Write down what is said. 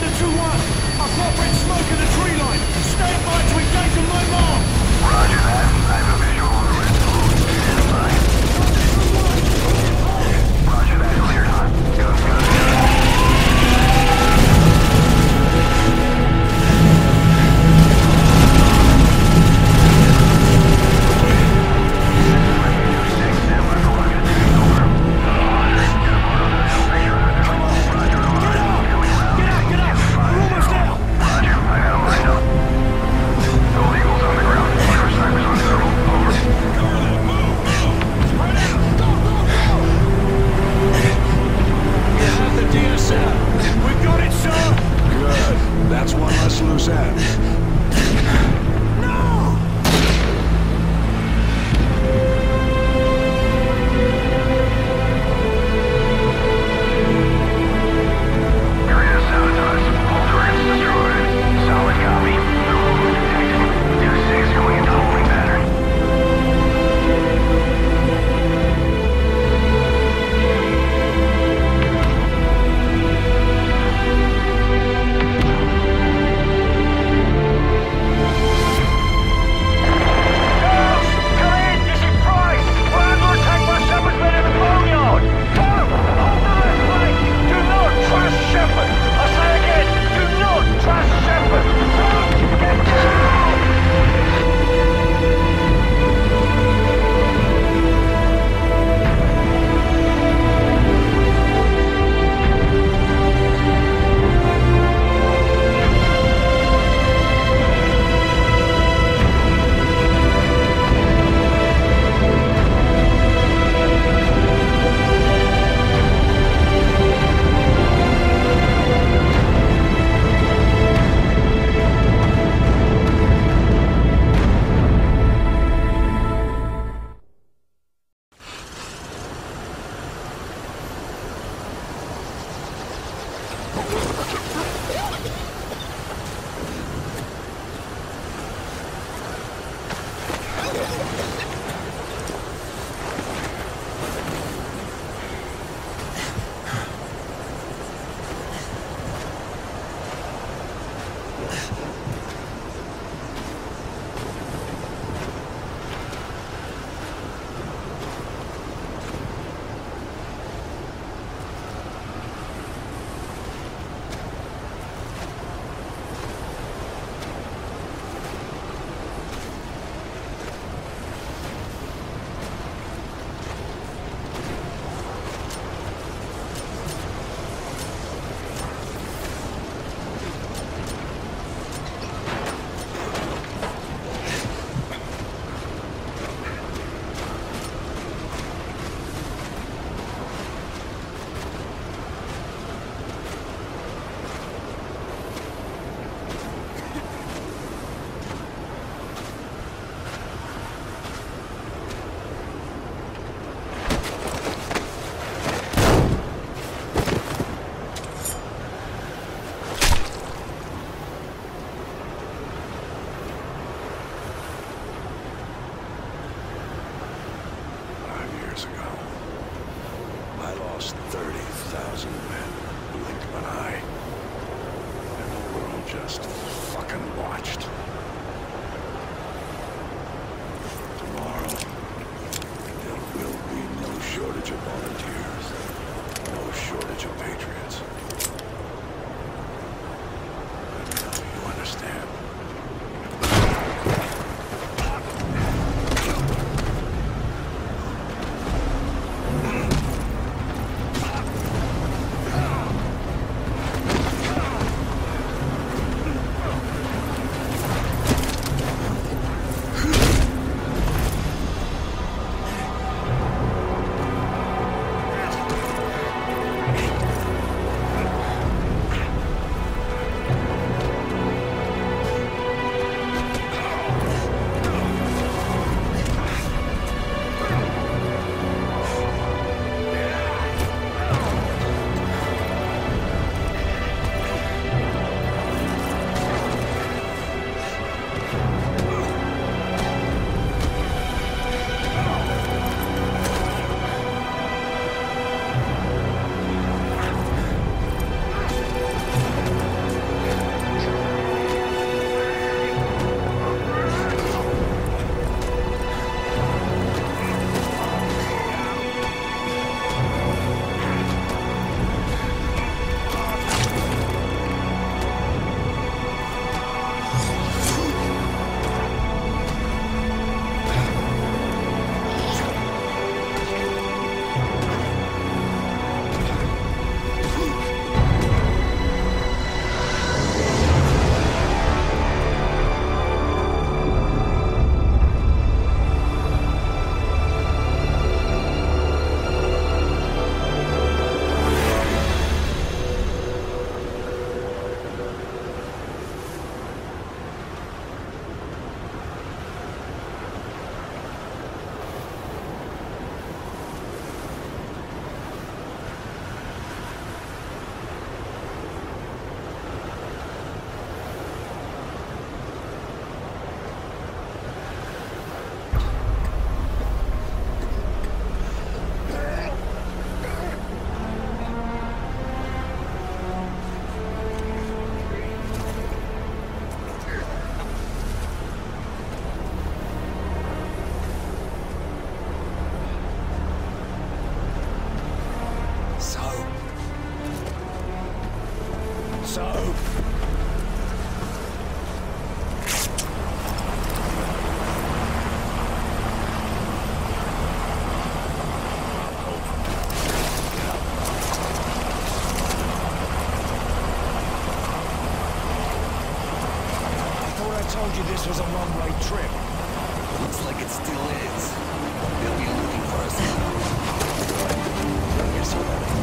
Thunder 2-1. I've smoke in the tree line. Stand by to engage in my mark. Roger that. But I... and the we're all just fucking watched. So? I thought I told you this was a one-way trip. Looks like it still is. They'll be looking for us. I guess you're right.